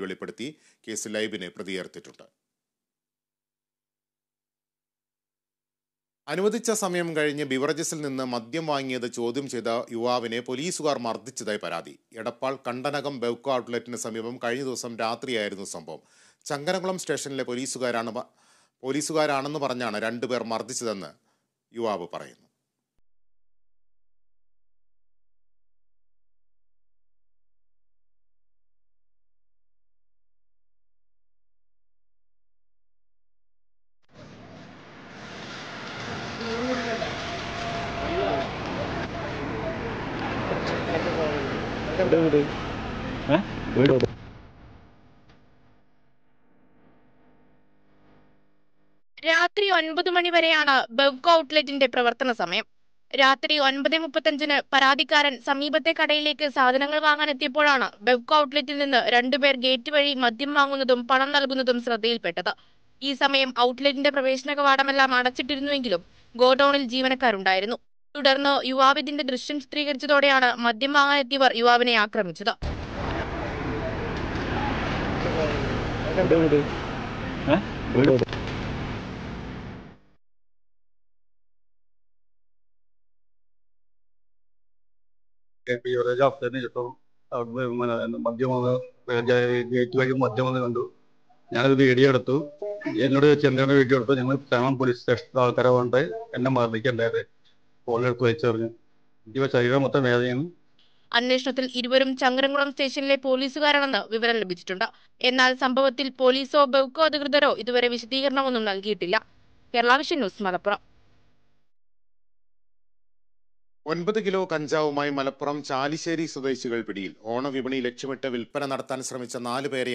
വെളിപ്പെടുത്തി കേസ് ലൈബിനെ പ്രതിയേർത്തിട്ടുണ്ട്. അനുവദിച്ച സമയം കഴിഞ്ഞ് ബിവറേജസിൽ നിന്ന് മദ്യം വാങ്ങിയത് ചോദ്യം ചെയ്ത യുവാവിനെ പോലീസുകാർ മർദ്ദിച്ചതായി പരാതി. എടപ്പാൾ കണ്ടനകം ബെവ്കോ ഔട്ട്ലെറ്റിന് സമീപം കഴിഞ്ഞ ദിവസം രാത്രിയായിരുന്നു സംഭവം. ചങ്കരകുളം സ്റ്റേഷനിലെ പോലീസുകാരാണ് പോലീസുകാരാണെന്ന് പറഞ്ഞാണ് രണ്ടുപേർ മർദ്ദിച്ചതെന്ന് യുവാവ് പറയുന്നു. വീട് വീട് ഏ? വീട് രാത്രി ഒൻപത് മണി വരെയാണ് ബെവ്കോ ഔട്ട്ലെറ്റിന്റെ പ്രവർത്തന സമയം. രാത്രി ഒൻപത് മുപ്പത്തഞ്ചിന് പരാതിക്കാരൻ സമീപത്തെ കടയിലേക്ക് സാധനങ്ങൾ വാങ്ങാൻ എത്തിയപ്പോഴാണ് ബെവ്കോ ഔട്ട്ലെറ്റിൽ നിന്ന് രണ്ടുപേർ ഗേറ്റ് വഴി മദ്യം വാങ്ങുന്നതും പണം നൽകുന്നതും ശ്രദ്ധയിൽപ്പെട്ടത്. ഈ സമയം ഔട്ട്ലെറ്റിന്റെ പ്രവേശന കവാടമെല്ലാം അടച്ചിട്ടിരുന്നുവെങ്കിലും ഗോഡൌണിൽ ജീവനക്കാരുണ്ടായിരുന്നു. തുടർന്ന് യുവാവ് ഇതിന്റെ ദൃശ്യം ചിത്രീകരിച്ചതോടെയാണ് മദ്യം വാങ്ങാനെത്തിയവർ യുവാവിനെ ആക്രമിച്ചത്. ചുറ്റും അവിടുന്ന് മദ്യം വന്ന് ഗേറ്റ് വഴി മദ്യം വന്ന് കണ്ടു. ഞാനത് വീഡിയോ എടുത്തു. എന്നോട് ചെന്നൈയുടെ വീഡിയോ എടുത്തു ഞങ്ങൾ പോലീസ് സ്റ്റേഷൻ ആൾക്കാരെ കൊണ്ട് എന്നെ മർദ്ദിക്കണ്ടായത് ഫോണെടുത്ത് വെച്ചെറിഞ്ഞു എനിക്ക് ശരീരം മൊത്തം വേദനയാണ്. അന്വേഷണത്തിൽ ഇരുവരും ചങ്ങരംകുളം സ്റ്റേഷനിലെ പോലീസുകാരാണെന്ന് വിവരം ലഭിച്ചിട്ടുണ്ട്. എന്നാൽ സംഭവത്തിൽ പോലീസോ ബെവ്കോ അധികൃതരോ ഇതുവരെ വിശദീകരണമൊന്നും നൽകിയിട്ടില്ല. Kerala Vision News Malappuram. ഒൻപത് കിലോ കഞ്ചാവുമായി മലപ്പുറം ചാലിശ്ശേരി സ്വദേശികൾ പിടിയിൽ. ഓണവിപണി ലക്ഷ്യമിട്ട് വിൽപ്പന നടത്താൻ ശ്രമിച്ച നാല് പേരെ